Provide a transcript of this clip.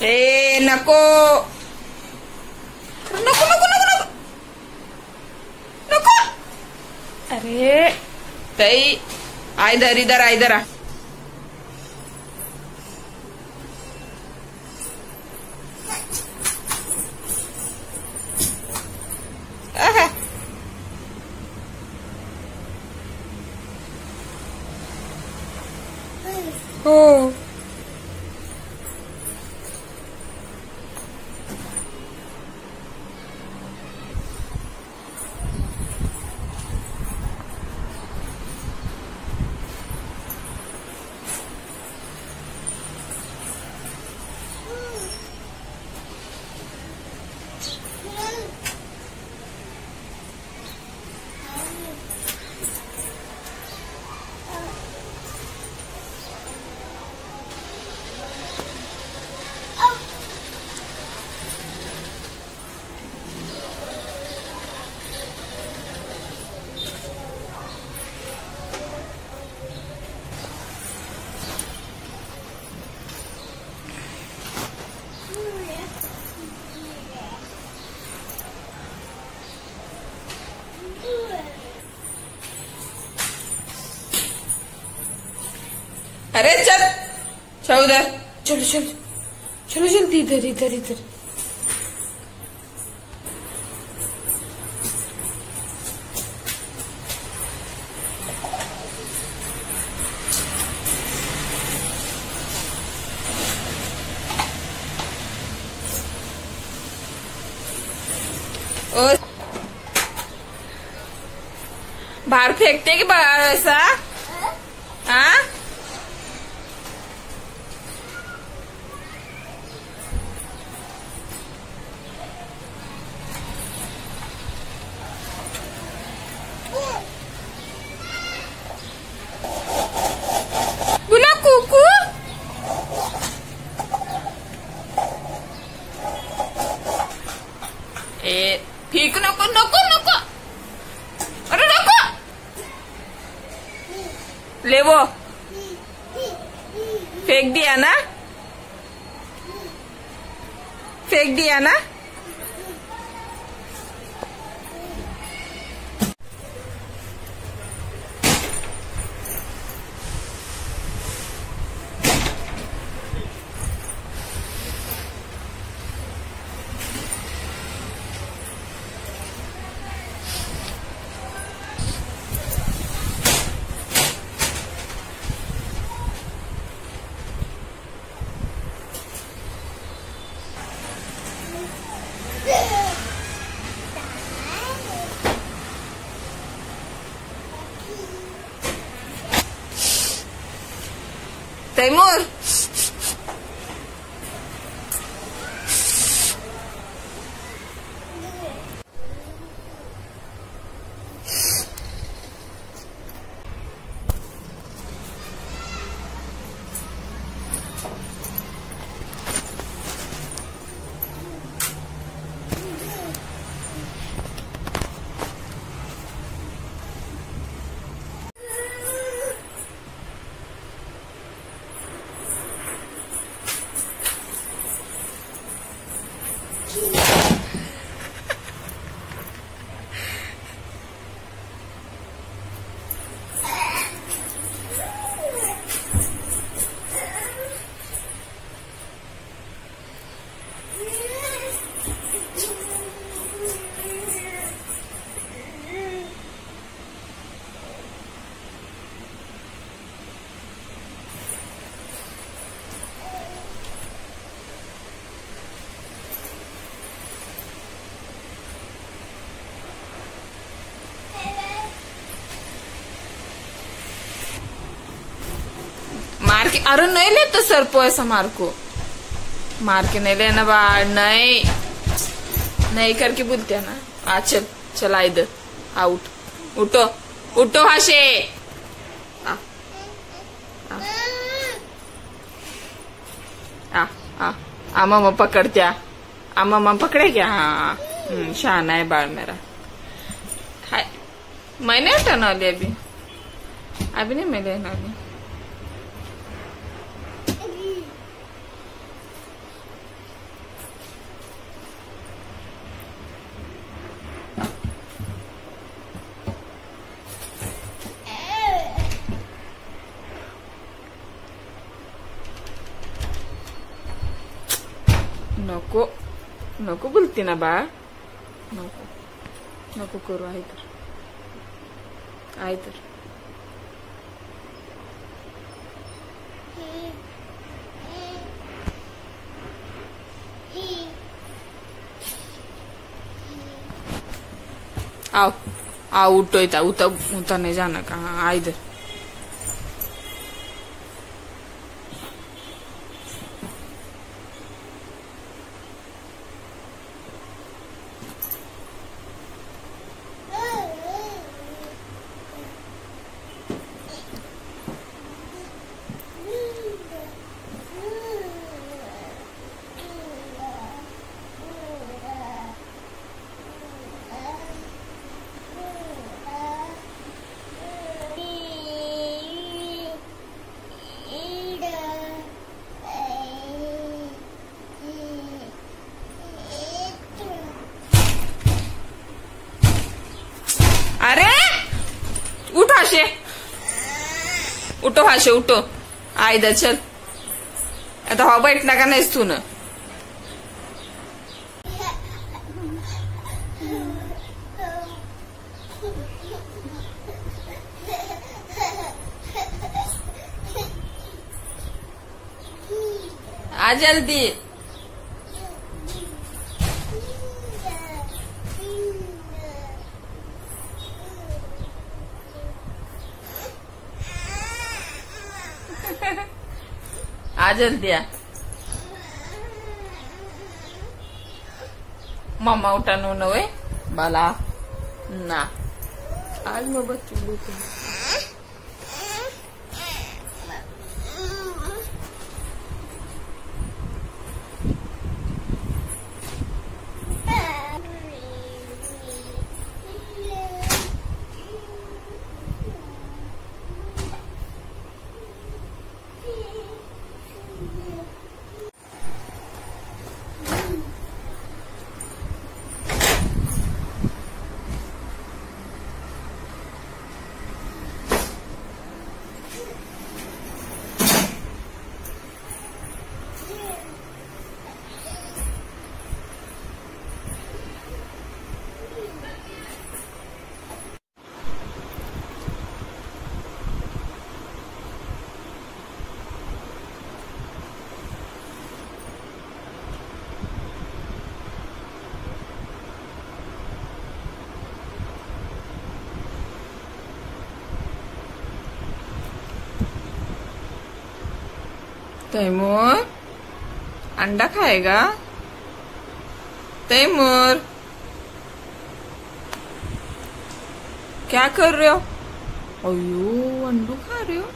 नको नको नको नको नको नको अरे ताई आ इधर इधर आ इधर आ आहा. हो अरे चल चल उधर। चलो चलो। चलो जल्दी इधर इधर इधर। बाहर फेंकते कि बाहर ऐसा हाँ बोला कुकू ए फेक नको नको नको अरे नको ले वो फेंक दिया ना? फेंक दिया ना? तैमूर अरे नहीं लेते सर ऐसा मार को। मार के नहीं लेना बाहर नहीं। नहीं करके बोलते हैं ना। आ चल चला इधर। आउट। उठो। उठो हाशे आ। आ। आ आ। आ मम्मा पकड़त्या आ मम्मा पकड़े क्या? हाँ। हम्म, शहाना है बाल मेरा। हाय। मैंने वाली अभी। अभी नहीं मैं लेना वाली नको बोलते ना बाळ नको नको करू आहे तर आहे तर आओ आओ उठो इतना उतर उतर नहीं जाना कहाँ इधर अरे उठ हाशे उठो हाशे, उठो। आ इधर चल। आता हा बैठना का नाहीस तू न। आ, जल्दी। आ जल्दी आ मम्मा उठानो न वे बाला। ना। आज मैं बच्चों तैमूर अंडा खाएगा तैमूर क्या कर रहे हो अयो अंडू खा रहे हो